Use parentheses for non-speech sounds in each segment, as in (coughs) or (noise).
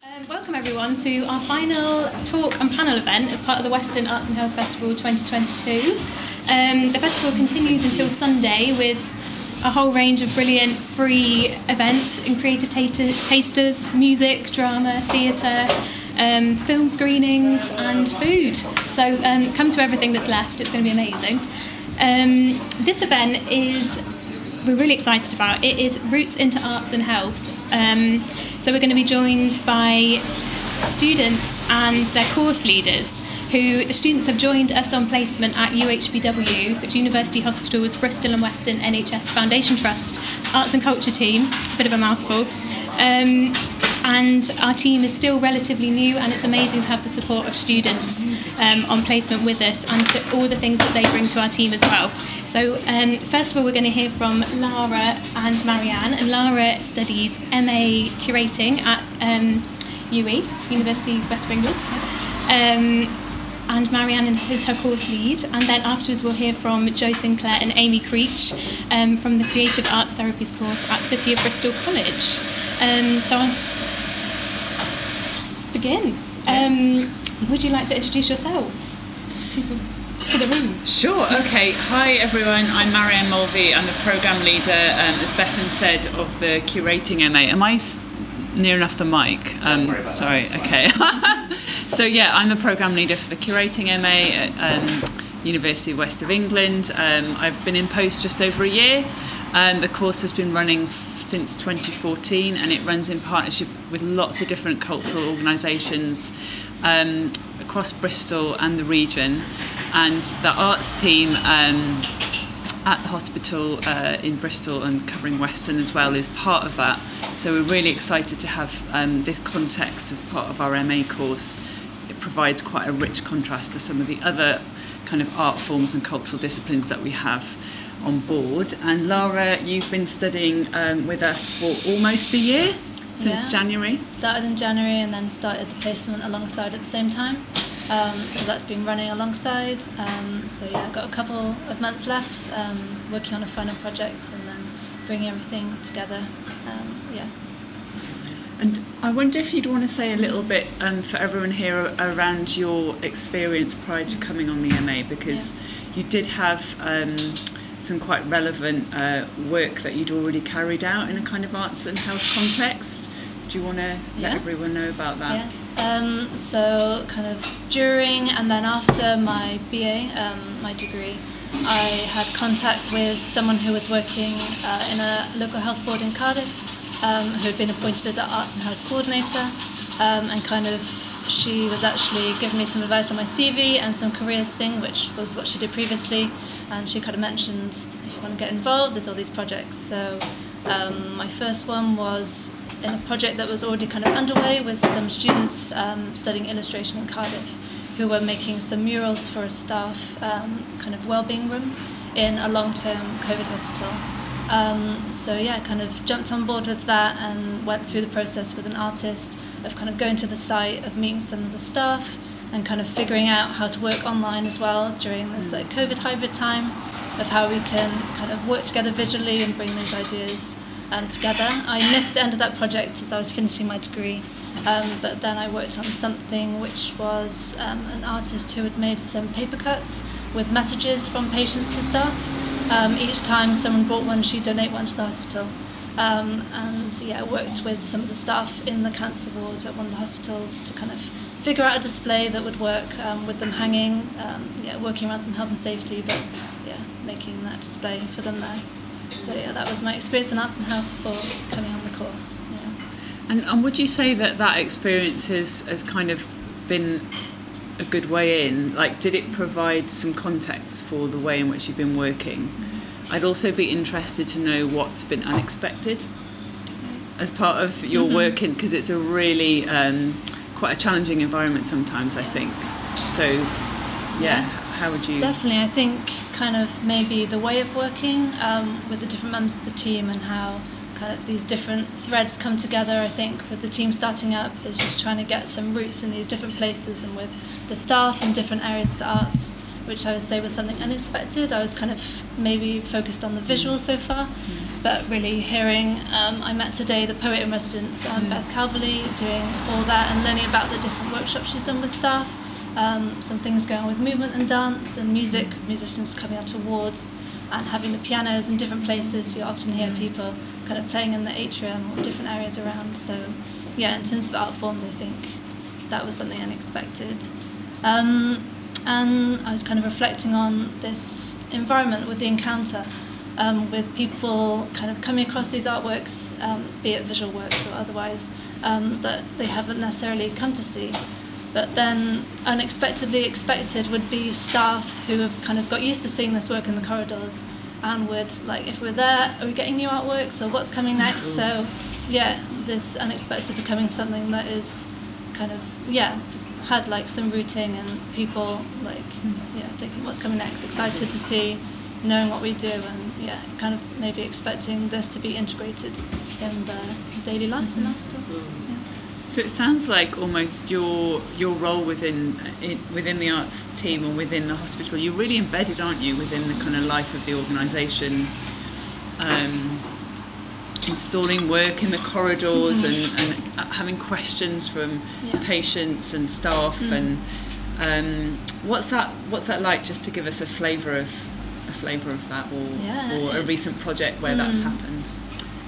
Um, welcome everyone to our final talk and panel event as part of the Weston Arts and Health Festival 2022. Um, the festival continues until Sunday with a whole range of brilliant free events and creative tasters, music, drama, theatre, um, film screenings and food. So um, come to everything that's left, it's going to be amazing. Um, this event is, we're really excited about, it is Routes into Arts and Health. Um, so we're going to be joined by students and their course leaders who the students have joined us on placement at UHBW, so University Hospitals Bristol and Weston NHS Foundation Trust Arts and Culture team, bit of a mouthful. Um, and our team is still relatively new and it's amazing to have the support of students um, on placement with us and to all the things that they bring to our team as well. So um, first of all we're going to hear from Lara and Marianne and Lara studies MA curating at um, UWE, University of West of England. Um, and Marianne is her course lead. And then afterwards, we'll hear from Jo Sinclair and Amy Creech um, from the Creative Arts Therapies course at City of Bristol College. Um, so I'll begin. Um, would you like to introduce yourselves to the, to the room? Sure, okay. Hi everyone, I'm Marianne Mulvey. I'm the programme leader, um, as Bethan said, of the Curating MA. Am I near enough the mic? Um, sorry, okay. (laughs) so yeah, I'm the programme leader for the Curating MA at um, University of West of England. Um, I've been in post just over a year. Um, the course has been running since 2014 and it runs in partnership with lots of different cultural organisations um, across Bristol and the region. And the arts team um, at the hospital uh, in Bristol and covering Weston as well is part of that. So we're really excited to have um, this context as part of our MA course. It provides quite a rich contrast to some of the other kind of art forms and cultural disciplines that we have on board. And Lara, you've been studying um, with us for almost a year since yeah. January. Started in January and then started the placement alongside at the same time. Um, so that's been running alongside. Um, so yeah, I've got a couple of months left um, working on a final project and then bringing everything together. Um, yeah. And I wonder if you'd want to say a little bit um, for everyone here around your experience prior to coming on the MA, because yeah. you did have um, some quite relevant uh, work that you'd already carried out in a kind of arts and health context. Do you want to let everyone know about that? Yeah. Um, so, kind of during and then after my BA, um, my degree, I had contact with someone who was working uh, in a local health board in Cardiff, um, who had been appointed as an arts and health coordinator, um, and kind of she was actually giving me some advice on my CV and some careers thing, which was what she did previously. And she kind of mentioned if you want to get involved, there's all these projects. So um, my first one was in a project that was already kind of underway with some students um, studying illustration in Cardiff who were making some murals for a staff um, kind of well-being room in a long-term COVID hospital. Um, so yeah, kind of jumped on board with that and went through the process with an artist of kind of going to the site, of meeting some of the staff, and kind of figuring out how to work online as well during this like COVID hybrid time, of how we can kind of work together visually and bring these ideas um, together. I missed the end of that project as I was finishing my degree, um, but then I worked on something which was um, an artist who had made some paper cuts with messages from patients to staff. Um, each time someone brought one, she'd donate one to the hospital. Um, and yeah, worked with some of the staff in the cancer ward at one of the hospitals to kind of figure out a display that would work um, with them hanging, um, yeah, working around some health and safety, but yeah, making that display for them there. So yeah, that was my experience in arts and health for coming on the course. Yeah. And, and would you say that that experience has, has kind of been a good way in? Like, did it provide some context for the way in which you've been working? Mm-hmm I'd also be interested to know what's been unexpected as part of your mm-hmm. work because it's a really um, quite a challenging environment sometimes I think. So yeah, yeah, how would you definitely I think kind of maybe the way of working um, with the different members of the team and how kind of these different threads come together I think with the team starting up is just trying to get some roots in these different places and with the staff in different areas of the arts which I would say was something unexpected. I was kind of maybe focused on the visual so far, mm. but really hearing. Um, I met today the poet in residence, um, mm. Beth Calverley, doing all that and learning about the different workshops she's done with staff. Um, some things going on with movement and dance and music, musicians coming out awards and having the pianos in different places. You often hear people kind of playing in the atrium or different areas around. So, yeah, in terms of art forms, I think that was something unexpected. Um, and I was kind of reflecting on this environment with the encounter, um, with people kind of coming across these artworks, um, be it visual works or otherwise, um, that they haven't necessarily come to see. But then unexpectedly expected would be staff who have kind of got used to seeing this work in the corridors and would like if we're there, are we getting new artworks or what's coming next? (laughs) So yeah, this unexpected becoming something that is kind of yeah had like some routing and people like yeah thinking what's coming next, excited to see, knowing what we do and yeah kind of maybe expecting this to be integrated in the daily life in our store. Yeah. So it sounds like almost your your role within in, within the arts team or within the hospital. You're really embedded, aren't you, within the kind of life of the organisation, um, installing work in the corridors mm-hmm. and, and having questions from yeah. patients and staff. Mm-hmm. And um, what's that? What's that like? Just to give us a flavour of a flavour of that, or yeah, or a recent project where mm. that's happened.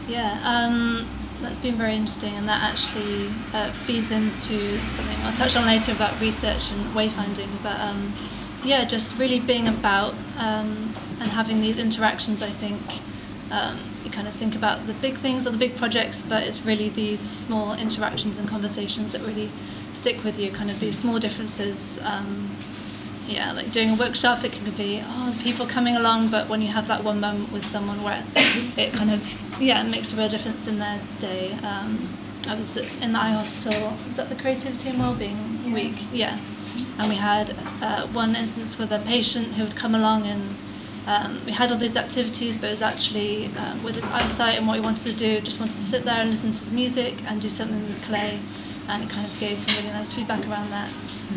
Yeah. Um, that's been very interesting, and that actually uh, feeds into something I'll touch on later about research and wayfinding. But um, yeah, just really being about um, and having these interactions. I think um, you kind of think about the big things or the big projects, but it's really these small interactions and conversations that really stick with you. Kind of these small differences. Um, yeah, like doing a workshop, it can be oh people coming along, but when you have that one moment with someone where it kind of yeah makes a real difference in their day. Um, I was in the eye hospital. Was that the creativity and wellbeing yeah. week? Yeah, and we had uh, one instance with a patient who would come along and. Um, we had all these activities, but it was actually um, with his eyesight and what he wanted to do, just wanted to sit there and listen to the music and do something with clay, and it kind of gave some really nice feedback around that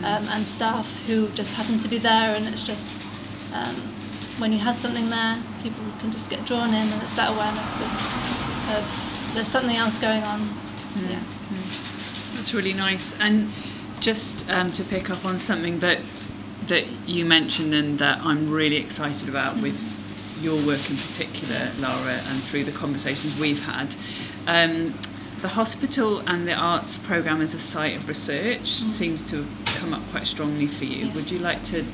um, and staff who just happen to be there, and it's just um, when you have something there, people can just get drawn in, and it's that awareness of, of there's something else going on. Mm. Yeah. Mm. That's really nice. And just um, to pick up on something that that you mentioned and that I'm really excited about with your work in particular, Lara, and through the conversations we've had. Um, the hospital and the arts program as a site of research mm. seems to have come up quite strongly for you. Would you like to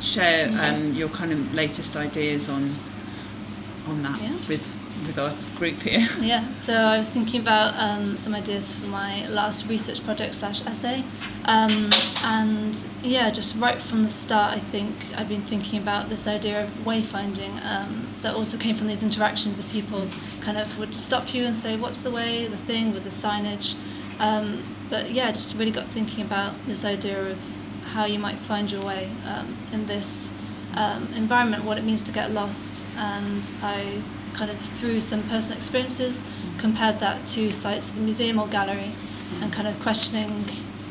share um, your kind of latest ideas on on that yeah. with with our group here? (laughs) Yeah, so I was thinking about um, some ideas for my last research project slash essay, um, and yeah, just right from the start, I think I've been thinking about this idea of wayfinding um, that also came from these interactions of people kind of would stop you and say, "What's the way?" The thing with the signage, um, but yeah, just really got thinking about this idea of how you might find your way um, in this um, environment, what it means to get lost, and I kind of through some personal experiences compared that to sites of the museum or gallery and kind of questioning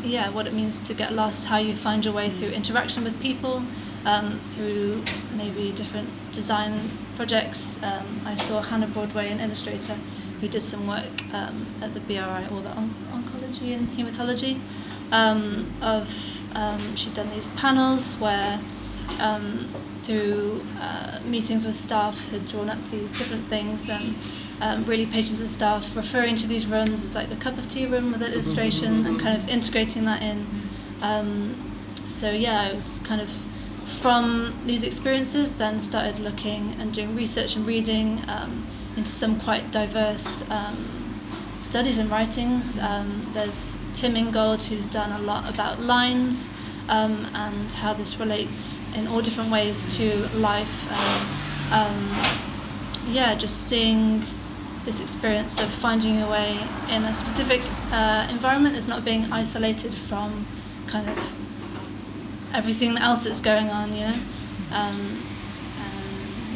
yeah what it means to get lost how you find your way through interaction with people um, through maybe different design projects. Um, I saw Hannah Broadway an illustrator who did some work um, at the BRI or the on- oncology and hematology um, of um, she'd done these panels where um, through uh, meetings with staff had drawn up these different things and um, really patients and staff referring to these rooms as like the cup of tea room with illustration and kind of integrating that in. Um, so yeah, I was kind of from these experiences then started looking and doing research and reading um, into some quite diverse um, studies and writings. Um, there's Tim Ingold who's done a lot about lines um, and how this relates in all different ways to life. Um, yeah, just seeing this experience of finding your way in a specific uh, environment is not being isolated from kind of everything else that's going on, you know. Um,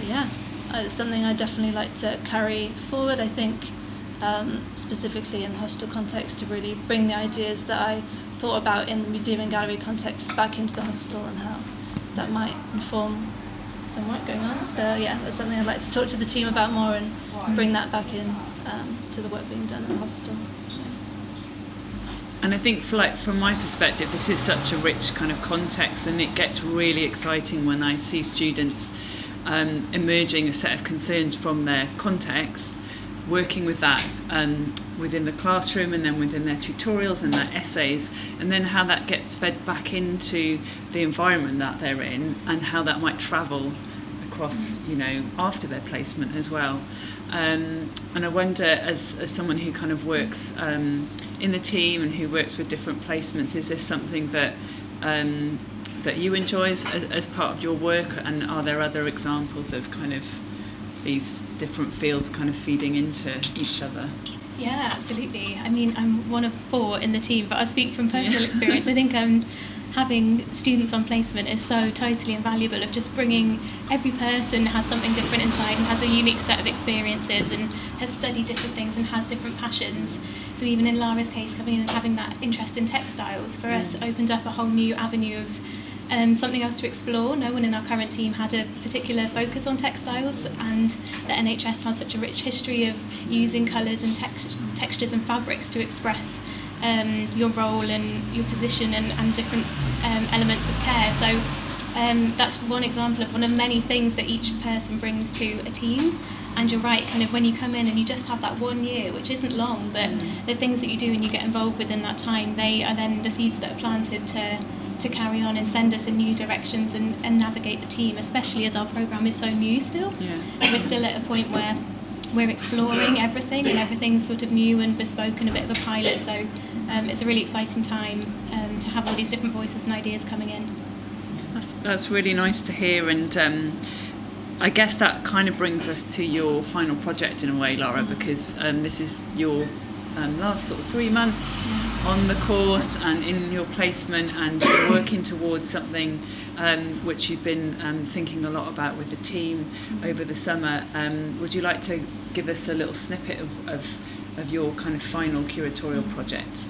yeah, it's something I definitely like to carry forward. I think um, specifically in the hostel context to really bring the ideas that I thought about in the museum and gallery context back into the hospital and how that might inform some work going on. So yeah, that's something I'd like to talk to the team about more and bring that back in um, to the work being done at the hostel. And I think, for like from my perspective, this is such a rich kind of context, and it gets really exciting when I see students um, emerging a set of concerns from their context, working with that um, within the classroom, and then within their tutorials and their essays, and then how that gets fed back into the environment that they're in, and how that might travel across, you know, after their placement as well. Um, and I wonder, as, as someone who kind of works um, in the team and who works with different placements, is this something that um, that you enjoy as, as part of your work? And are there other examples of kind of these different fields kind of feeding into each other? Yeah, absolutely. I mean, I'm one of four in the team, but I speak from personal Yeah. experience. I think um, having students on placement is so totally invaluable of just bringing every person has something different inside and has a unique set of experiences and has studied different things and has different passions. So even in Lara's case, coming in and having that interest in textiles for us opened up a whole new avenue of um, something else to explore. No one in our current team had a particular focus on textiles, and the NHS has such a rich history of using colours and text- textures and fabrics to express um, your role and your position and, and different um, elements of care. So um, that's one example of one of many things that each person brings to a team. And you're right, kind of when you come in and you just have that one year, which isn't long, but the things that you do and you get involved with in that time, they are then the seeds that are planted to to carry on and send us in new directions and, and navigate the team, especially as our program is so new still. Yeah. We're still at a point where we're exploring everything and everything's sort of new and bespoke and a bit of a pilot. So um, it's a really exciting time um, to have all these different voices and ideas coming in. That's, that's really nice to hear, and um, I guess that kind of brings us to your final project in a way, Lara, because um, this is your um, last sort of three months on the course and in your placement, and working towards something um, which you've been um, thinking a lot about with the team over the summer. Um, would you like to give us a little snippet of, of, of your kind of final curatorial project?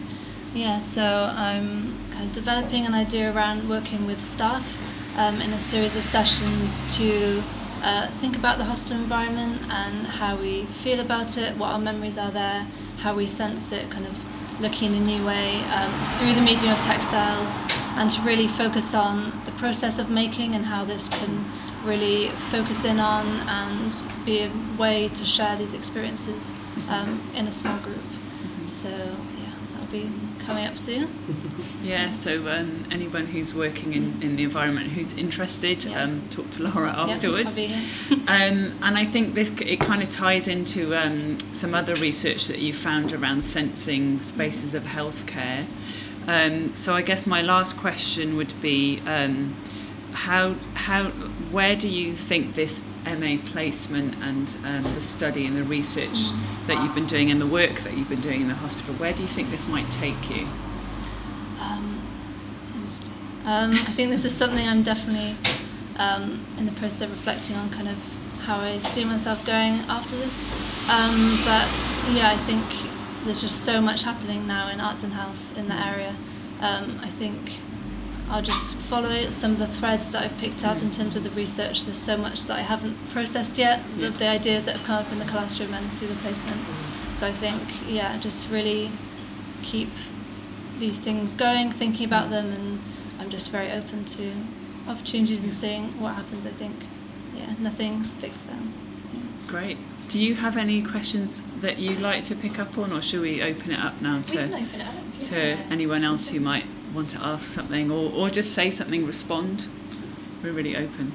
Yeah, so I'm kind of developing an idea around working with staff um, in a series of sessions to uh, think about the hostel environment and how we feel about it, what our memories are there, how we sense it, kind of looking in a new way um, through the medium of textiles, and to really focus on the process of making and how this can really focus in on and be a way to share these experiences um, in a small group. So yeah, that'll be coming up soon. (laughs) Yeah, so um, anyone who's working in, in the environment who's interested, Yeah. um, talk to Lara Yeah, afterwards. Here. (laughs) um, and I think this it kind of ties into um, some other research that you found around sensing spaces of healthcare. Um, so I guess my last question would be um, how how where do you think this MA placement and um, the study and the research that you've been doing and the work that you've been doing in the hospital where do you think this might take you? Um, I think this is something I'm definitely um, in the process of reflecting on, kind of how I see myself going after this. Um, but yeah, I think there's just so much happening now in arts and health in that area. Um, I think I'll just follow it, some of the threads that I've picked up in terms of the research. There's so much that I haven't processed yet, the, the ideas that have come up in the classroom and through the placement. So I think, yeah, just really keep these things going, thinking about them, and I'm just very open to opportunities and seeing what happens. I think, yeah, nothing fixed then. Great. Do you have any questions that you'd like to pick up on, or should we open it up now to, up. to anyone else who might want to ask something, or, or just say something, respond? We're really open.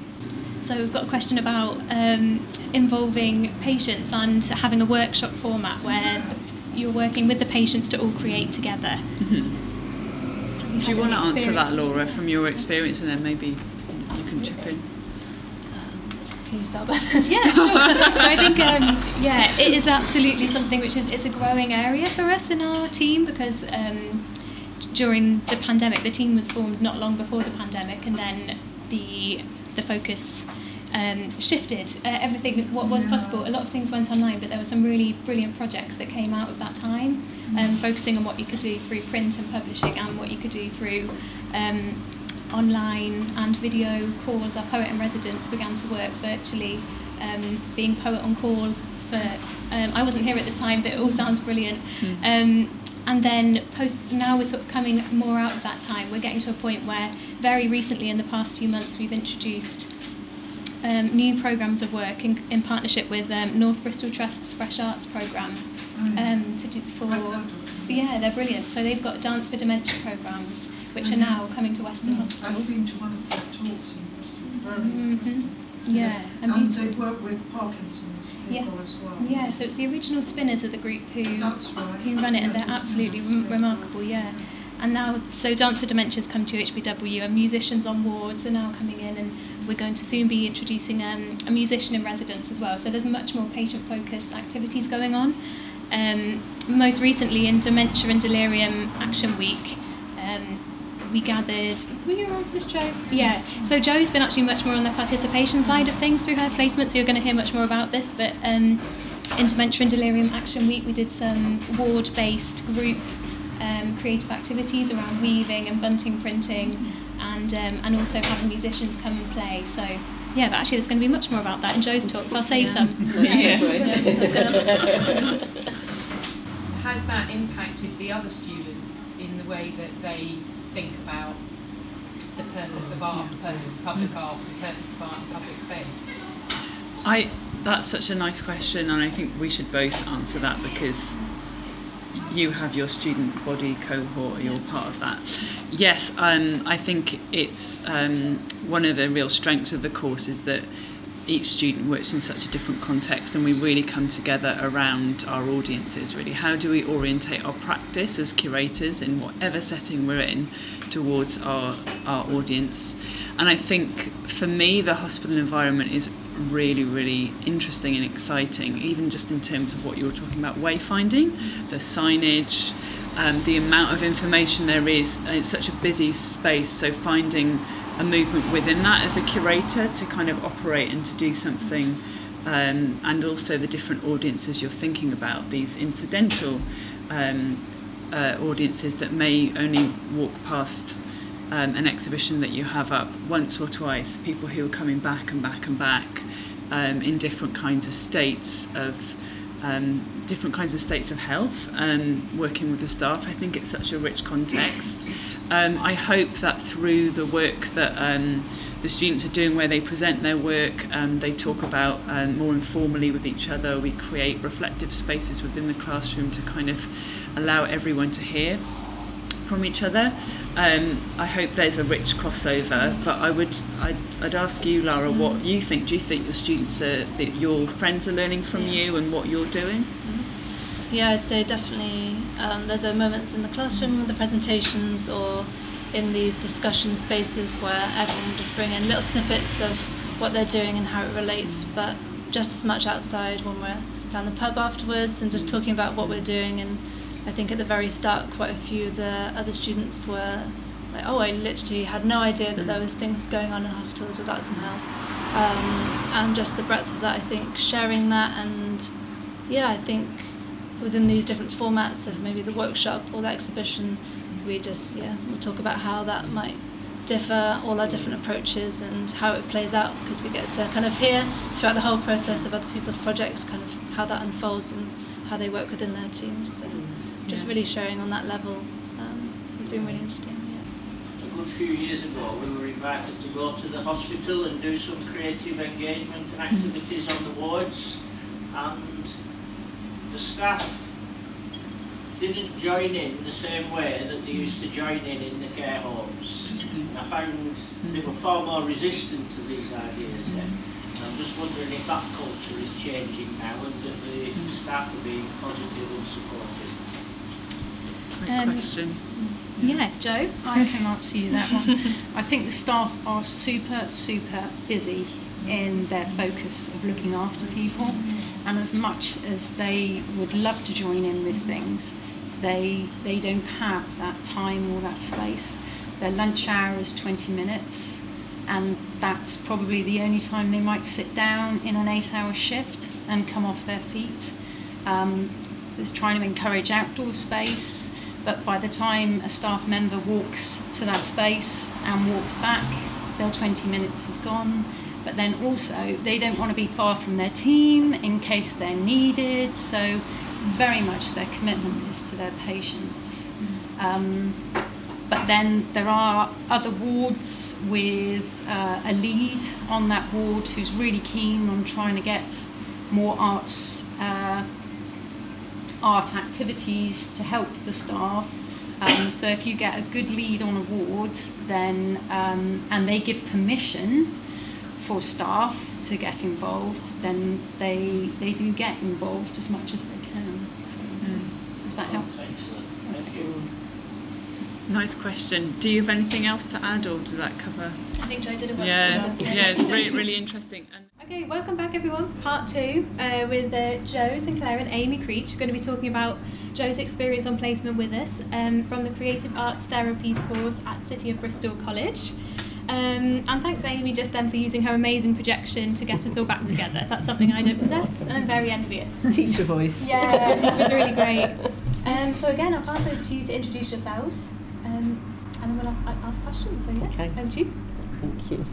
So we've got a question about um, involving patients and having a workshop format where you're working with the patients to all create together. Have Do you want to answer that. Lara, from your experience, and then maybe you can chip in? Can you start? Yeah, (laughs) sure. so I think, um, yeah, it is absolutely something which is it's a growing area for us in our team because um, during the pandemic, the team was formed not long before the pandemic, and then the the focus um, shifted. Uh, everything what was possible, a lot of things went online, but there were some really brilliant projects that came out of that time, um, focusing on what you could do through print and publishing and what you could do through um, online and video calls. Our poet in residence began to work virtually, um, being poet on call for. Um, I wasn't here at this time, but it all sounds brilliant. Mm. Um, and then post now we're sort of coming more out of that time. We're getting to a point where very recently, in the past few months, we've introduced um, new programs of work in, in partnership with um, North Bristol Trust's Fresh Arts program um, to do for yeah they're brilliant. So they've got Dance for Dementia programs which are now coming to Weston Hospital. I've been to one of their talks in Bristol. Very hmm. Yeah, and And beautiful. they work with Parkinson's Yeah. people as well. Yeah, so it's the original spinners of the group who That's right. who run it, and they're absolutely nice. rem- remarkable. Yeah, and now so Dance for Dementia's come to HBW, and musicians on wards are now coming in, and we're going to soon be introducing um, a musician in residence as well. So there's much more patient-focused activities going on. Um, most recently in Dementia and Delirium Action Week, um, we gathered. Were you around for this, Joe? Yeah. So Joe's been actually much more on the participation side of things through her placement, so you're going to hear much more about this. But um, in Dementia and Delirium Action Week, we did some ward-based group um, creative activities around weaving and bunting printing, and um, and also having musicians come and play. So yeah, but actually there's going to be much more about that in Jo's talk. So I'll save Yeah. some. (laughs) Yeah. that's gonna- (laughs) Has that impacted the other students in the way that they think about the purpose of art, the purpose of public mm. art, the purpose of art in public space? I that's such a nice question, and I think we should both answer that because you have your student body cohort, you're part of that. Yes, um, I think it's um, one of the real strengths of the course is that each student works in such a different context and we really come together around our audiences really. How do we orientate our practice as curators in whatever setting we're in towards our our audience? And I think for me the hospital environment is really really interesting and exciting even just in terms of what you were talking about wayfinding the signage um, the amount of information there is it's such a busy space so finding a movement within that as a curator to kind of operate and to do something um, and also the different audiences you're thinking about these incidental um, uh, audiences that may only walk past um, an exhibition that you have up once or twice people who are coming back and back and back um, in different kinds of states of um, different kinds of states of health and working with the staff. I think it's such a rich context. Um, I hope that through the work that um, the students are doing where they present their work, and they talk about um, more informally with each other. We create reflective spaces within the classroom to kind of allow everyone to hear from each other. Um, I hope there's a rich crossover, but I would I'd, I'd ask you, Lara, what you think. Do you think the students are that your friends are learning from Yeah. you and what you're doing? Yeah, I'd say definitely. Um, there's moments in the classroom the presentations or in these discussion spaces where everyone will just bring in little snippets of what they're doing and how it relates, but just as much outside when we're down the pub afterwards and just talking about what we're doing. And I think at the very start, quite a few of the other students were like, oh, I literally had no idea that there was things going on in hospitals with arts and health. Um, and just the breadth of that, I think, sharing that and yeah, I think within these different formats of maybe the workshop or the exhibition, we just yeah we'll talk about how that might differ, all our different approaches and how it plays out because we get to kind of hear throughout the whole process of other people's projects kind of how that unfolds and how they work within their teams. So just Yeah. really showing on that level um, has been really interesting. Yeah. A good few years ago, we were invited to go to the hospital and do some creative engagement and activities on the wards, and the staff didn't join in the same way that they used to join in in the care homes. I found hmm. they were far more resistant to these ideas then. Hmm. I'm just wondering if that culture is changing now and that the hmm. staff are being positive and supportive. Great Um, question. Yeah, Jo. I can answer you that one. I think the staff are super, super busy in their focus of looking after people, and as much as they would love to join in with things, they they don't have that time or that space. Their lunch hour is 20 minutes, and that's probably the only time they might sit down in an eight-hour shift and come off their feet. Um, there's trying to encourage outdoor space. But by the time a staff member walks to that space and walks back, their 20 minutes is gone. But then also, they don't want to be far from their team in case they're needed. So, very much their commitment is to their patients. Um, but then there are other wards with uh, a lead on that ward who's really keen on trying to get more arts uh, art activities to help the staff. Um, so if you get a good lead on a ward, then um, and they give permission for staff to get involved, then they they do get involved as much as they can. So does that help? Excellent, thank you. Nice question. Do you have anything else to add, or does that cover? I think Jo did a wonderful Yeah, job. yeah, yeah, it's really, really interesting. And Okay, welcome back everyone for part two uh, with uh, Jo Sinclair and Amy Creech. We're going to be talking about Jo's experience on placement with us um, from the Creative Arts Therapies course at City of Bristol College. Um, and thanks Amy just then for using her amazing projection to get us all back together. That's something I don't possess and I'm very envious. (laughs) Teacher voice. Yeah, it was really great. Um, so again, I'll pass over to you to introduce yourselves and then we'll ask questions. So yeah, Okay. over to you. Thank you.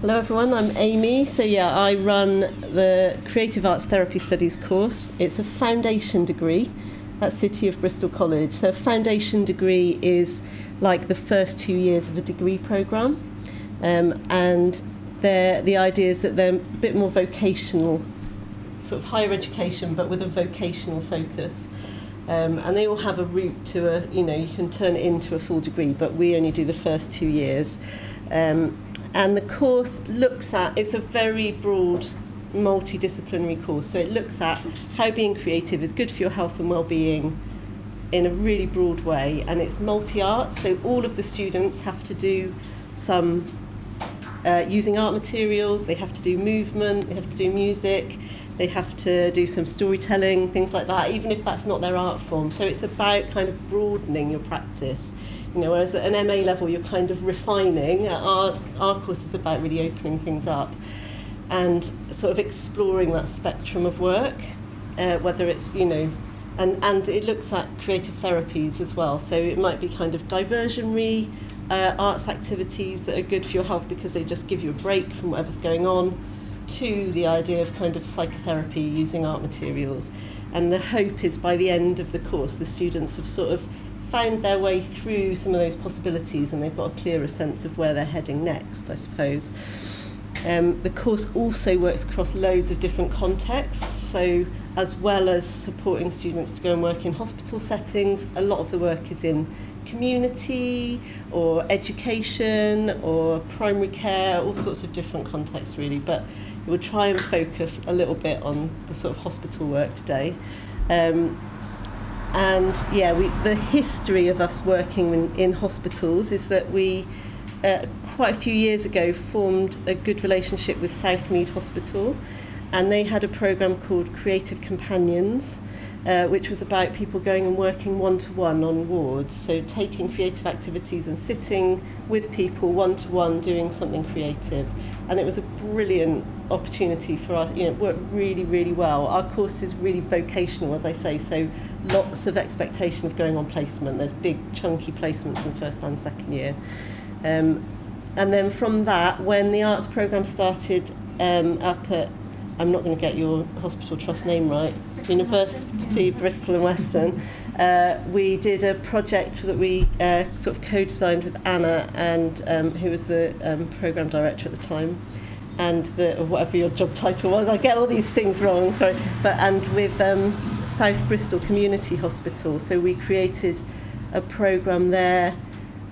Hello everyone, I'm Amy. So yeah, I run the Creative Arts Therapy Studies course. It's a foundation degree at City of Bristol College. So a foundation degree is like the first two years of a degree programme. Um, and the idea is that they're a bit more vocational, sort of higher education, but with a vocational focus. Um, and they all have a route to a, you know, you can turn it into a full degree, but we only do the first two years. Um, and the course looks at, it's a very broad multidisciplinary course, so it looks at how being creative is good for your health and well-being in a really broad way, and it's multi-art, so all of the students have to do some uh, using art materials, they have to do movement, they have to do music, they have to do some storytelling, things like that, even if that's not their art form. So it's about kind of broadening your practice. You know, whereas at an MA level, you're kind of refining. Our, our course is about really opening things up and sort of exploring that spectrum of work, uh, whether it's, you know, and, and it looks at creative therapies as well. So it might be kind of diversionary uh, arts activities that are good for your health because they just give you a break from whatever's going on, to the idea of kind of psychotherapy using art materials. And the hope is by the end of the course, the students have sort of found their way through some of those possibilities and they've got a clearer sense of where they're heading next, I suppose. Um, the course also works across loads of different contexts, so as well as supporting students to go and work in hospital settings, a lot of the work is in community or education or primary care, all sorts of different contexts really, but we'll try and focus a little bit on the sort of hospital work today. Um, and yeah, we, the history of us working in, in hospitals is that we uh, quite a few years ago formed a good relationship with Southmead Hospital and they had a program called Creative Companions uh, which was about people going and working one-to-one on wards, so taking creative activities and sitting with people one-to-one -one doing something creative. And it was a brilliant opportunity for us, you know, it worked really, really well. Our course is really vocational, as I say, so lots of expectation of going on placement. There's big, chunky placements in first and second year. Um, and then from that, when the arts programme started um, up at I'm not going to get your hospital trust name right, University Bristol and Weston, uh, we did a project that we uh, sort of co-designed with Anna, and um, who was the um, program director at the time, and the whatever your job title was. I get all these things wrong, sorry. But and with um, South Bristol Community Hospital, so we created a program there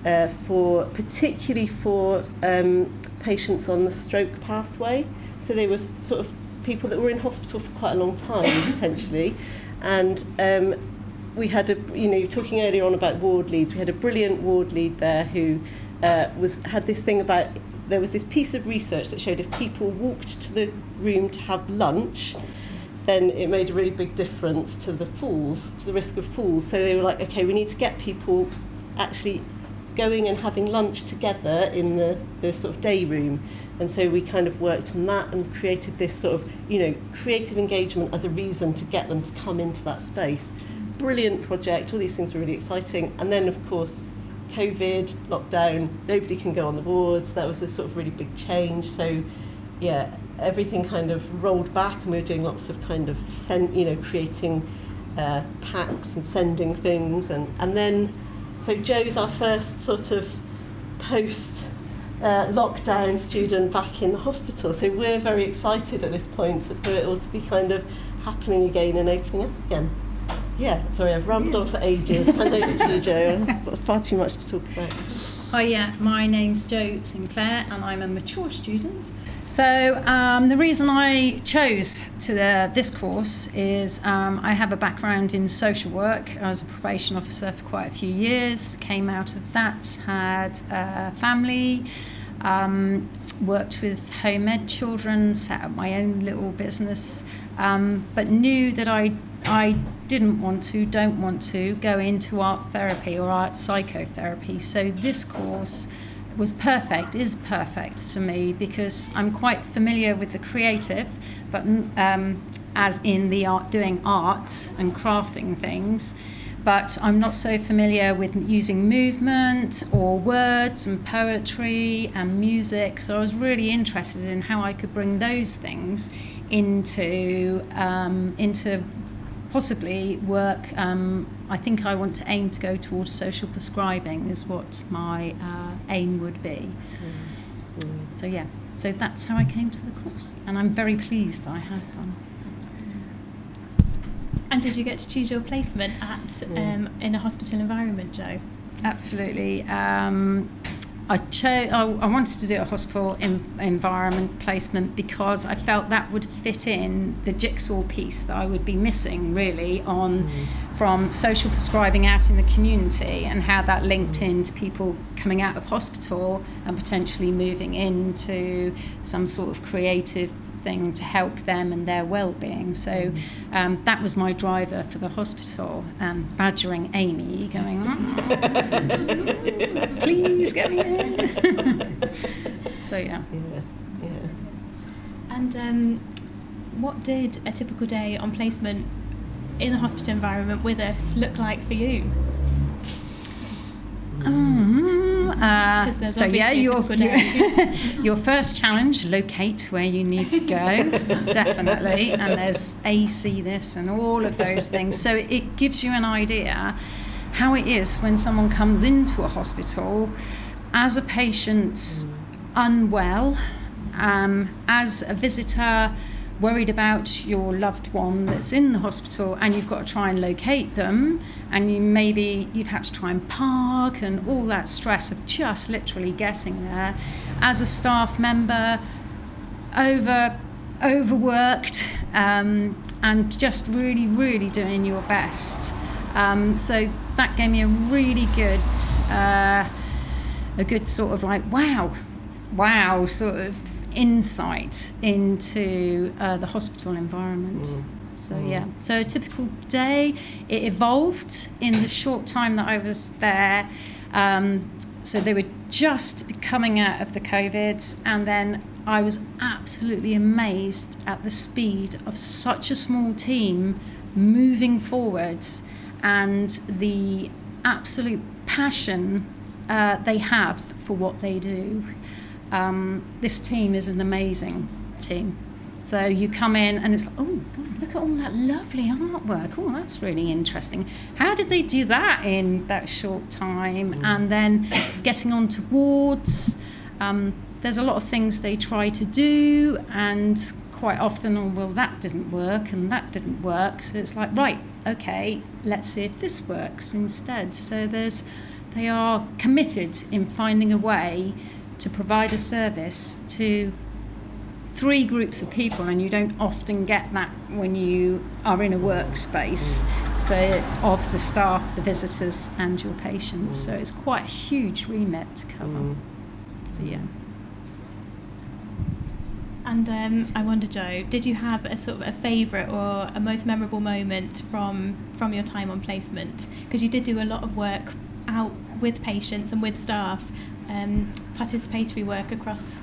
uh, for particularly for um, patients on the stroke pathway. So they were sort of people that were in hospital for quite a long time (coughs) potentially, and um, we had a you know talking earlier on about ward leads. We had a brilliant ward lead there who uh, was had this thing about there was this piece of research that showed if people walked to the room to have lunch, then it made a really big difference to the falls, to the risk of falls. So they were like, okay, we need to get people actually going and having lunch together in the, the sort of day room. And so we kind of worked on that and created this sort of, you know, creative engagement as a reason to get them to come into that space. brilliant project. All these things were really exciting. And then, of course, COVID, lockdown, nobody can go on the wards. That was a sort of really big change. So, yeah, everything kind of rolled back, and we were doing lots of kind of send, you know, creating uh, packs and sending things, and and then, so Jo's our first sort of post. uh, lockdown student back in the hospital. So we're very excited at this point for it all to be kind of happening again and opening up again. Yeah, sorry, I've rambled on for ages. Hand over to you, Jo. I've (laughs) got far too much to talk about. yeah my name's Jo Sinclair and I'm a mature student So, um, the reason I chose to this course is um, I have a background in social work. I was a probation officer for quite a few years, came out of that, had a family, um, worked with home ed children, set up my own little business, um, but knew that I, I didn't want to, don't want to go into art therapy or art psychotherapy. So this course was perfect, is perfect for me because I'm quite familiar with the creative, but um, as in the art, doing art and crafting things. But I'm not so familiar with using movement or words and poetry and music. So I was really interested in how I could bring those things into um, into possibly work. Um, I think I want to aim to go towards social prescribing is what my uh, aim would be. So yeah, so that's how I came to the course, and I'm very pleased I have done. And did you get to choose your placement at um, in a hospital environment, Jo? Absolutely. Um, I, chose, I, I, wanted to do a hospital in, environment placement because I felt that would fit in the jigsaw piece that I would be missing really on mm. from social prescribing out in the community and how that linked mm. into people coming out of hospital and potentially moving into some sort of creative thing to help them and their well-being. So um, that was my driver for the hospital, and badgering Amy, going, oh, "Please get me in." (laughs) so yeah. Yeah, yeah. And um, what did a typical day on placement in the hospital environment with us look like for you? Um, uh, 'Cause so yeah, your, your, (laughs) your first challenge: locate where you need to go, (laughs) definitely. And there's AC this and all of those things. So it gives you an idea how it is when someone comes into a hospital as a patient unwell, um, as a visitor worried about your loved one that's in the hospital and you've got to try and locate them and you maybe you've had to try and park and all that stress of just literally getting there. As a staff member over overworked um, and just really really doing your best. Um, so that gave me a really good uh, a good sort of like wow wow sort of insight into uh, the hospital environment. Mm. So mm. yeah, so a typical day. It evolved in the short time that I was there. Um, so they were just coming out of the COVID, and then I was absolutely amazed at the speed of such a small team moving forward, and the absolute passion uh, they have for what they do um, this team is an amazing team. So you come in and it's like, oh, God, look at all that lovely artwork. Oh, that's really interesting. How did they do that in that short time? And then getting on towards, um, there's a lot of things they try to do, and quite often, oh, well, that didn't work and that didn't work. So it's like, right, okay, let's see if this works instead. So there's, they are committed in finding a way to provide a service to three groups of people, and you don't often get that when you are in a workspace. So, of the staff, the visitors, and your patients. So, it's quite a huge remit to cover. So, yeah. And um, I wonder, Jo, did you have a sort of a favourite or a most memorable moment from from your time on placement? Because you did do a lot of work out with patients and with staff, um, participatory work across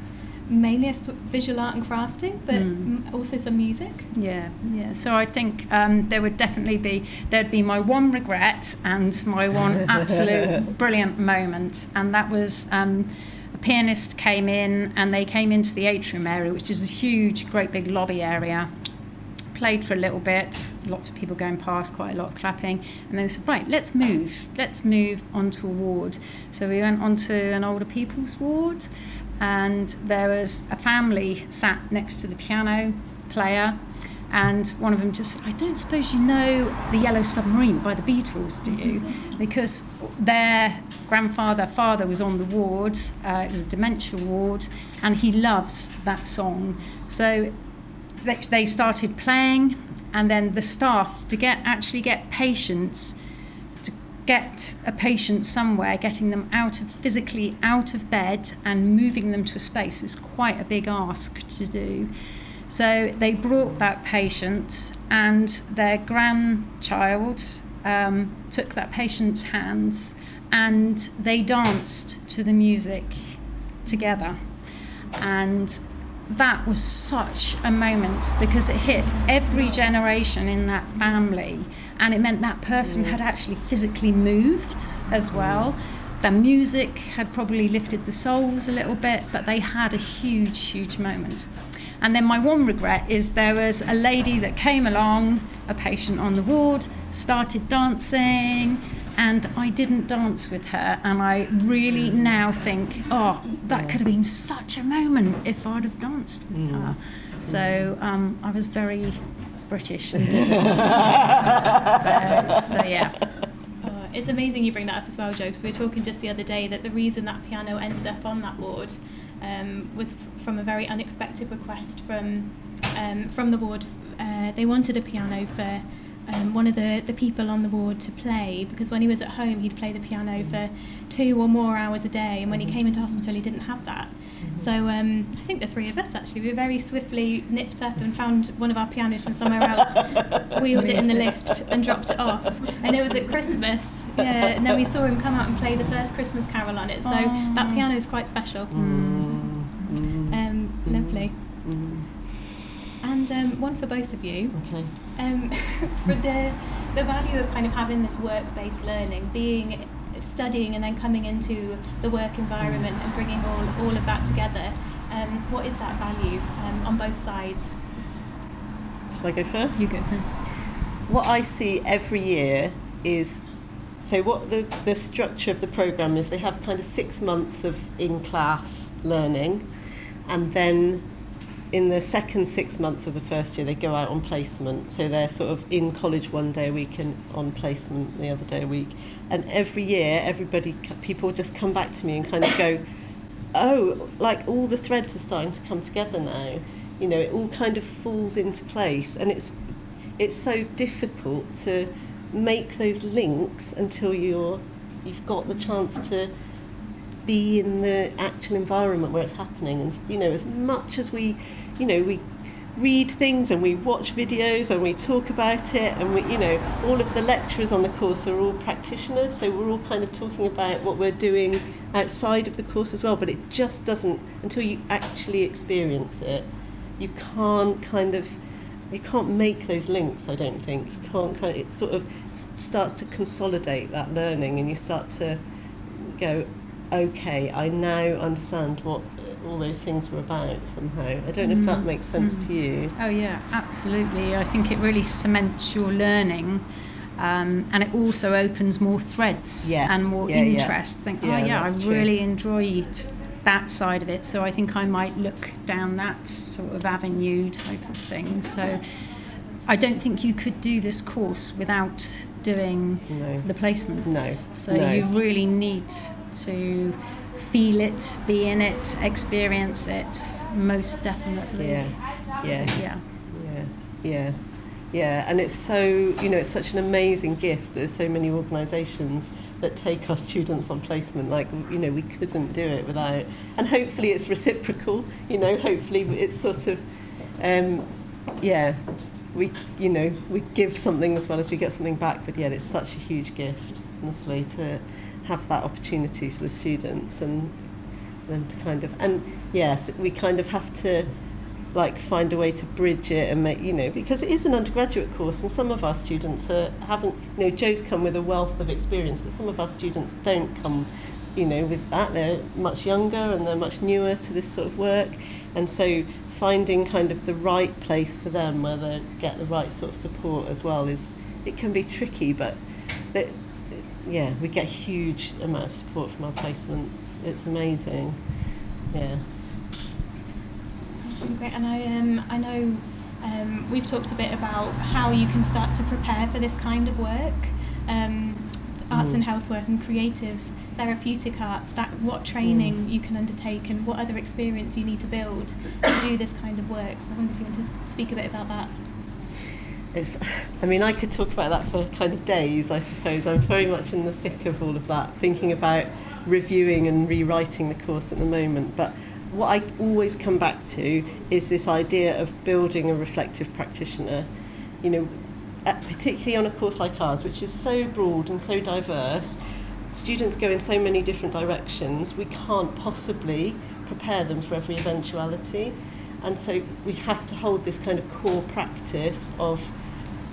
mainly visual art and crafting, but Mm. also some music. Yeah, yeah. So I think um, there would definitely be there'd be my one regret and my one (laughs) absolute brilliant moment, and that was um, a pianist came in and they came into the atrium area, which is a huge, great big lobby area. Played for a little bit, lots of people going past, quite a lot of clapping, and then said, right, let's move, let's move onto a ward. So we went onto an older people's ward, and there was a family sat next to the piano player and one of them just said, I don't suppose you know the Yellow Submarine by the Beatles, do you? Because their grandfather, father was on the ward, uh, it was a dementia ward, and he loves that song. So they, started playing, and then the staff, to get actually get patients, to get a patient somewhere, getting them out of physically out of bed and moving them to a space is quite a big ask to do. So they brought that patient, and their grandchild um, took that patient's hands, and they danced to the music together. And that was such a moment because it hit every generation in that family, and it meant that person mm. had actually physically moved as well. The music had probably lifted the souls a little bit, but they had a huge, huge moment. And then my one regret is there was a lady that came along, a patient on the ward, started dancing, and I didn't dance with her. And I really now think, oh, that could have been such a moment if I'd have danced with her. So um, I was very British and didn't. (laughs) so, so yeah. Uh, it's amazing you bring that up as well, Jo, because we were talking just the other day that the reason that piano ended up on that ward um, was f- from a very unexpected request from um, from the ward. Uh, they wanted a piano for um, one of the, the people on the ward to play because when he was at home, he'd play the piano for two or more hours a day, and when he came into hospital, he didn't have that. So um, I think the three of us actually we very swiftly nipped up and found one of our pianos from somewhere else, (laughs) wheeled it in the lift and dropped it off. And it was at Christmas, yeah. And then we saw him come out and play the first Christmas carol on it. So that piano is quite special. Um, lovely. And um, one for both of you. Okay. Um, (laughs) for the the value of kind of having this work-based learning, being studying and then coming into the work environment and bringing all, all of that together. Um, what is that value um, on both sides? Shall I go first? You go first. what I see every year is so what the, the structure of the program is they have kind of six months of in class learning and then in the second six months of the first year they go out on placement. So they're sort of in college one day a week and on placement the other day a week. And every year everybody people just come back to me and kind of go oh, like all the threads are starting to come together now. You know, it all kind of falls into place, and it's it's so difficult to make those links until you're you've got the chance to be in the actual environment where it's happening. And you know, as much as we, you know, we read things and we watch videos and we talk about it and we you know all of the lecturers on the course are all practitioners so we're all kind of talking about what we're doing outside of the course as well but it just doesn't until you actually experience it you can't kind of you can't make those links I don't think you can't kind of, it sort of starts to consolidate that learning and you start to go okay I now understand what all those things were about somehow I don't know if that makes sense to you Oh yeah, absolutely. I think it really cements your learning. Um, and it also opens more threads Yeah, and more yeah, yeah. interest. Think, Yeah, oh yeah, I true. really enjoyed that side of it. So I think I might look down that sort of avenue type of thing. So I don't think you could do this course without doing No. the placements. No, So no. you really need to feel it, be in it, experience it. Most definitely. yeah yeah Yeah. Yeah, yeah, yeah, and it's so you know it's such an amazing gift. There's so many organisations that take our students on placement. Like you know we couldn't do it without, and hopefully it's reciprocal. You know, hopefully it's sort of, um, yeah, we you know we give something as well as we get something back. But yet it's such a huge gift, honestly, to have that opportunity for the students and. them to kind of and yes, we kind of have to like find a way to bridge it and make you know because it is an undergraduate course and some of our students are, haven't you know Jo's come with a wealth of experience but some of our students don't come you know with that they're much younger and they're much newer to this sort of work. And so finding kind of the right place for them where they get the right sort of support as well is it can be tricky but it, yeah we get a huge amount of support from our placements. It's amazing. Yeah. That's really great. And I, um, I know um, we've talked a bit about how you can start to prepare for this kind of work, um, arts and health work and creative therapeutic arts. That what training mm. you can undertake and what other experience you need to build to do this kind of work. So I wonder if you want to speak a bit about that. It's, I mean, I could talk about that for kind of days, I suppose. I'm very much in the thick of all of that, thinking about reviewing and rewriting the course at the moment. But what I always come back to is this idea of building a reflective practitioner. You know, at, particularly on a course like ours, which is so broad and so diverse, students go in so many different directions, we can't possibly prepare them for every eventuality. And so we have to hold this kind of core practice of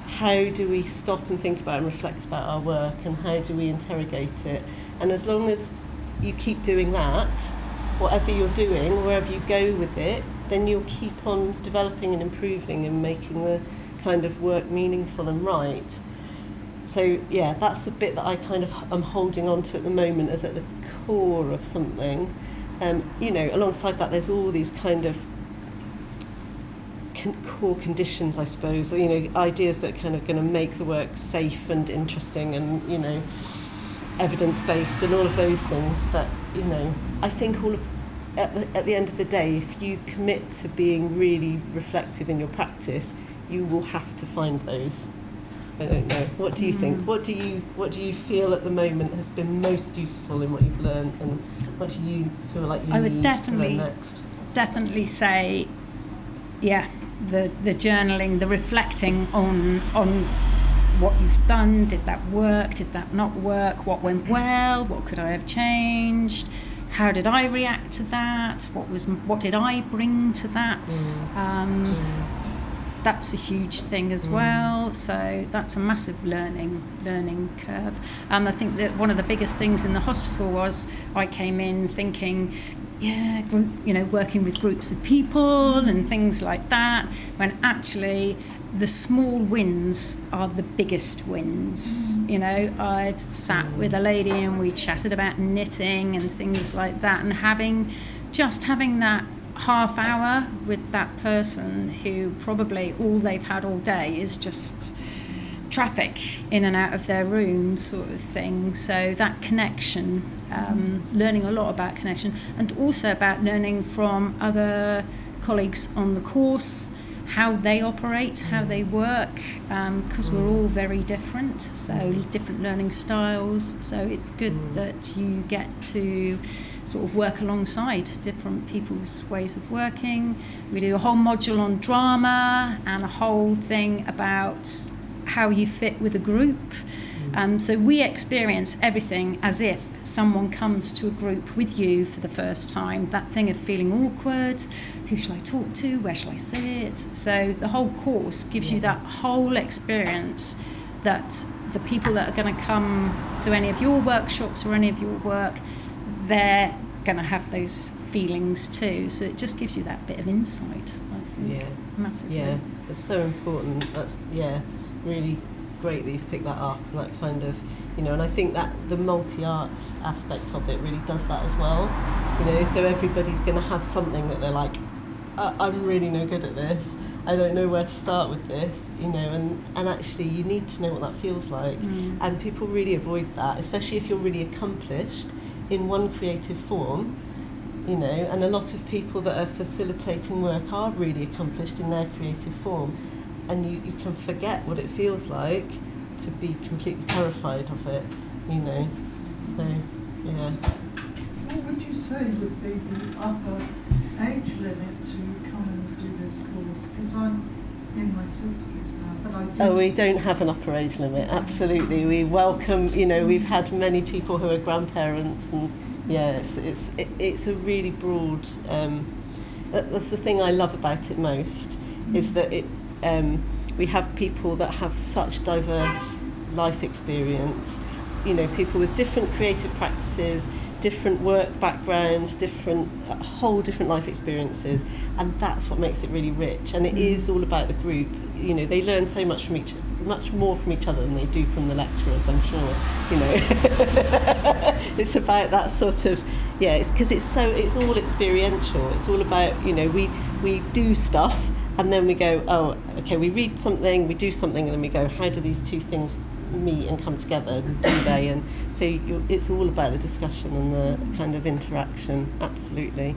how do we stop and think about and reflect about our work and how do we interrogate it. And as long as you keep doing that, whatever you're doing, wherever you go with it, then you'll keep on developing and improving and making the kind of work meaningful and right. So yeah, that's the bit that I kind of am holding on to at the moment as at the core of something. Um, you know, alongside that, there's all these kind of core conditions, I suppose. You know, ideas that are kind of going to make the work safe and interesting, and you know, evidence based, and all of those things. But you know, I think all of at the, at the end of the day, if you commit to being really reflective in your practice, you will have to find those. I don't know. What do you mm. think? What do you what do you feel at the moment has been most useful in what you've learned, and what do you feel like you I would need definitely- to learn next? definitely say, yeah, the the journaling, the reflecting on on what you've done. Did that work? Did that not work? What went well? What could I have changed? How did I react to that? What was what did I bring to that? Mm. Um, mm. That's a huge thing as mm. well. So that's a massive learning learning curve. Um, I think that one of the biggest things in the hospital was I came in thinking, yeah, group, you know, working with groups of people and things like that. When actually the small wins are the biggest wins. Mm. You know, I've sat mm. with a lady and we chatted about knitting and things like that, and having just having that half hour with that person who probably all they've had all day is just traffic in and out of their room sort of thing. So that connection um, learning a lot about connection and also about learning from other colleagues on the course how they operate how they work because we're all very different so different learning styles. So it's good that you get to sort of work alongside different people's ways of working. We do a whole module on drama and a whole thing about how you fit with a group. Um, so we experience everything as if someone comes to a group with you for the first time. That thing of feeling awkward, who shall I talk to, where shall I sit? So the whole course gives you that whole experience that the people that are going to come to any of your workshops or any of your work they're going to have those feelings too. So it just gives you that bit of insight, I think. Yeah. Massively. Yeah, it's so important. That's yeah, really great that you've picked that up and that kind of you know. And I think that the multi arts aspect of it really does that as well. You know, so everybody's going to have something that they're like, I'm really no good at this. I don't know where to start with this. You know, and and actually you need to know what that feels like. Mm. And people really avoid that, especially if you're really accomplished in one creative form, you know, and a lot of people that are facilitating work are really accomplished in their creative form. And you, you can forget what it feels like to be completely terrified of it, you know. So, yeah. What would you say would be the upper age limit to come and do this course? Because I'm in my 60s Oh, we don't have an upper age limit, absolutely. We welcome, you know, we've had many people who are grandparents and, yeah. It's it's it, it's a really broad. Um, that, that's the thing I love about it most, is that it um, we have people that have such diverse life experience. You know, people with different creative practices, different work backgrounds, different uh, whole different life experiences, and that's what makes it really rich. And it is all about the group. You know, they learn so much from each much more from each other than they do from the lecturers, I'm sure. You know, (laughs) it's about that sort of yeah. It's because it's so it's all experiential. It's all about you know we we do stuff and then we go oh okay we read something we do something and then we go how do these two things meet and come together and do they and so you it's all about the discussion and the kind of interaction absolutely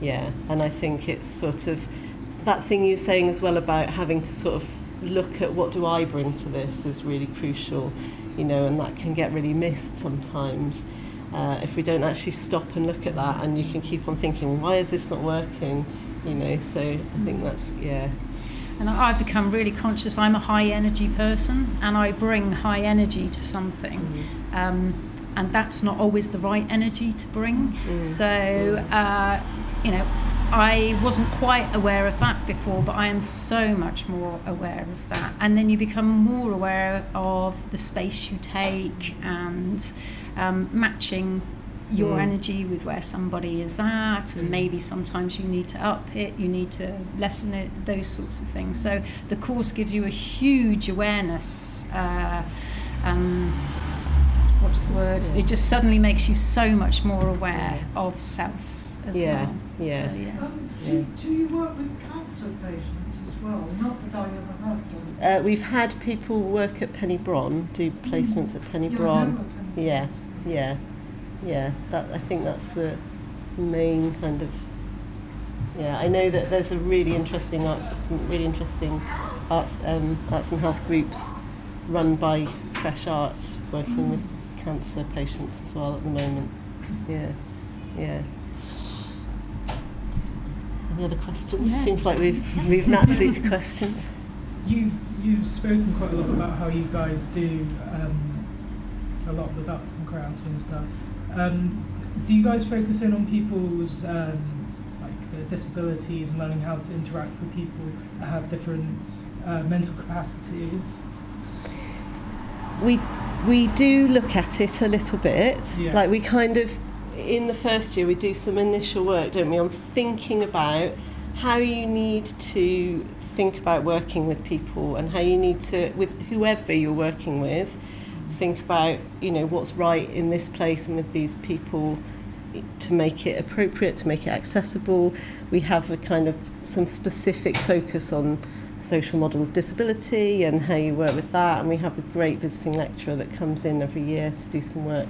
yeah and I think it's sort of that thing you're saying as well about having to sort of look at what do I bring to this is really crucial, you know, and that can get really missed sometimes uh, if we don't actually stop and look at that and you can keep on thinking, why is this not working, you know, so I think that's, yeah. And I've become really conscious. I'm a high energy person, and I bring high energy to something. Um, and that's not always the right energy to bring. So, uh, you know, I wasn't quite aware of that before, but I am so much more aware of that. And then you become more aware of the space you take and um, matching your Mm. energy with where somebody is at, and maybe sometimes you need to up it, you need to lessen it, those sorts of things. So the course gives you a huge awareness. Uh, um, what's the word? It just suddenly makes you so much more aware of self as Yeah, well. yeah. So, yeah. Um, do, do you work with cancer patients as well? Not that I ever have done. Uh, we've had people work at Penny Brohn, do placements at Penny Yeah, I Brohn. Penny Yeah, Brohn yeah, yeah. That I think that's the main kind of. Yeah, I know that there's a really interesting arts, some really interesting arts, um, arts and health groups run by Fresh Arts working with cancer patients as well at the moment. Yeah, yeah. Any other questions? Yeah. Seems like we've moved naturally to questions. (laughs) You you've spoken quite a lot about how you guys do um, a lot with arts and crafts and stuff. Um, do you guys focus in on people's um, like their disabilities and learning how to interact with people that have different uh, mental capacities? we we do look at it a little bit. Yeah. Like we kind of in the first year we do some initial work, don't we, on thinking about how you need to think about working with people and how you need to with whoever you're working with think about you know what's right in this place and with these people to make it appropriate to make it accessible. We have a kind of some specific focus on social model of disability and how you work with that and we have a great visiting lecturer that comes in every year to do some work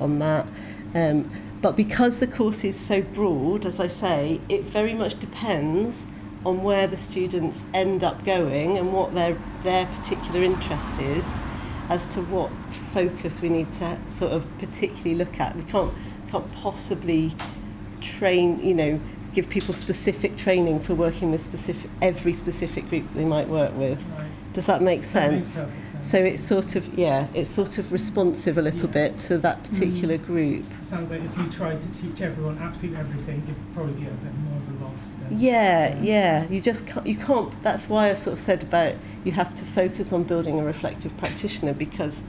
on that. Um, but because the course is so broad as I say it very much depends on where the students end up going and what their their particular interest is as to what focus we need to sort of particularly look at we can't can't possibly train you know give people specific training for working with specific every specific group they might work with Right. does that make That sense sense. So it's sort of yeah it's sort of responsive a little Yeah. bit to that particular group Sounds like if you tried to teach everyone absolutely everything, you'd probably get a bit more of a loss. Then. Yeah, yeah. You just can't, you can't. That's why I sort of said about you have to focus on building a reflective practitioner because,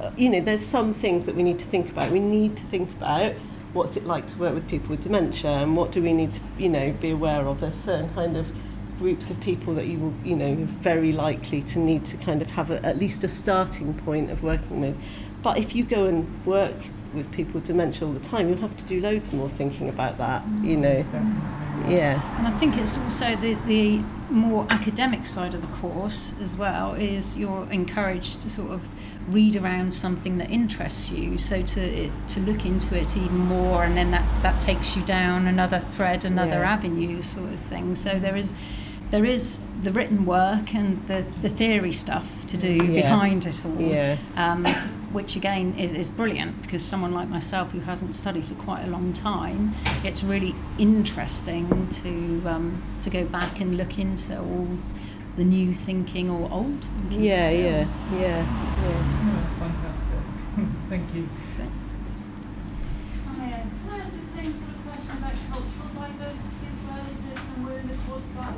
uh, you know, there's some things that we need to think about. We need to think about what's it like to work with people with dementia and what do we need to, you know, be aware of. There's certain kind of groups of people that you will, you know, are very likely to need to kind of have a, at least a starting point of working with. But if you go and work with people with dementia all the time, you'll have to do loads more thinking about that, mm, you know. Definitely. Yeah. And I think it's also the, the more academic side of the course as well is you're encouraged to sort of read around something that interests you so to to look into it even more and then that, that takes you down another thread another Yeah. avenue sort of thing so there is there is the written work and the, the theory stuff to do mm, yeah. behind it all. Yeah. Um, which again is, is, brilliant because someone like myself who hasn't studied for quite a long time, it's really interesting to um, to go back and look into all the new thinking or old thinking. Yeah, yeah, yeah, yeah. Oh, fantastic. (laughs) Thank you. Uh, the same sort of question about cultural diversity as well? Is there somewhere in the course about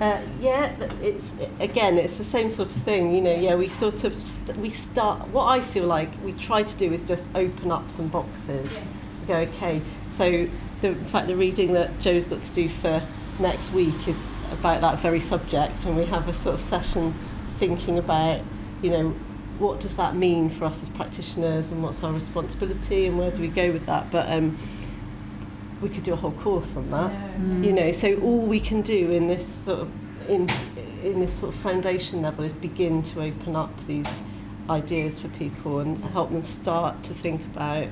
uh, yeah, it's again, it's the same sort of thing. You know, yeah, we sort of st- we start. What I feel like we try to do is just open up some boxes. We Go okay. So the in fact, the reading that Jo's got to do for next week is about that very subject, and we have a sort of session thinking about, you know, what does that mean for us as practitioners, and what's our responsibility, and where do we go with that. But um, we could do a whole course on that. Mm. You know so all we can do in this sort of in in this sort of foundation level is begin to open up these ideas for people and help them start to think about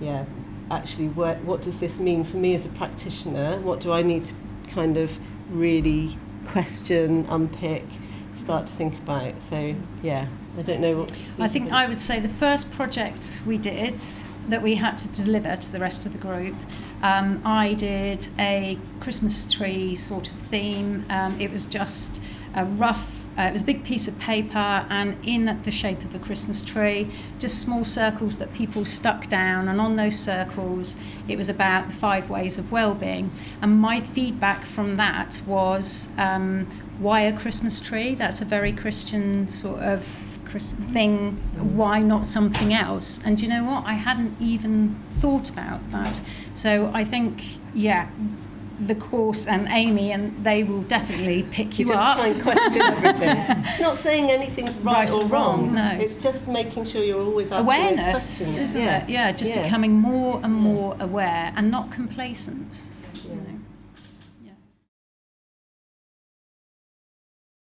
yeah actually what what does this mean for me as a practitioner? What do I need to kind of really question unpick start to think about? So yeah I don't know what I think. I would say the first project we did that we had to deliver to the rest of the group, um, I did a Christmas tree sort of theme. Um, it was just a rough, uh, it was a big piece of paper and in the shape of a Christmas tree, just small circles that people stuck down. And on those circles, it was about the five ways of well-being. And my feedback from that was, um, why a Christmas tree? That's a very Christian sort of thing, why not something else? And you know what? I hadn't even thought about that. So I think, yeah, the course and Amy and they will definitely pick you, just up. try and question (laughs) everything. It's not saying anything's right, Right or wrong. wrong, no. It's just making sure you're always asking Awareness, isn't yeah. it? Yeah, just Yeah. becoming more and more aware and not complacent.